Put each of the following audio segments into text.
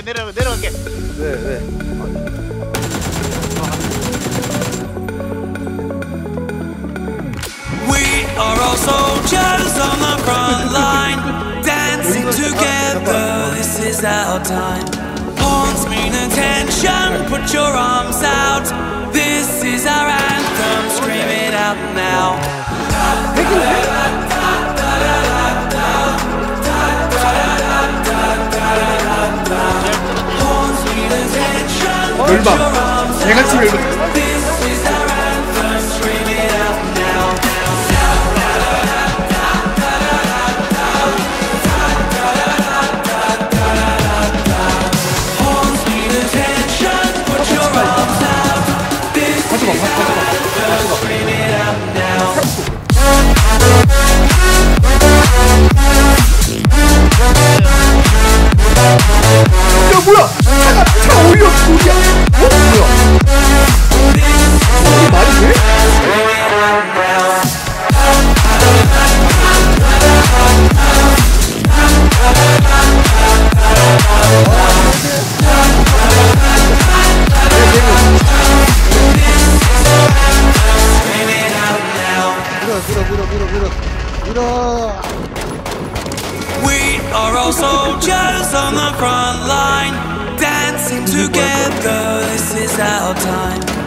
내려갈게 내려 내려갈게 왜 왜? We are all soldiers on the front line, dancing together. This is our time. Horns mean attention. Put your arms out. This is our anthem. Scream it out now. 열방. 내가 지금 열방. We are all soldiers on the front line, dancing together. This is our time.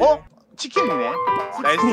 어? 치킨이네 나이스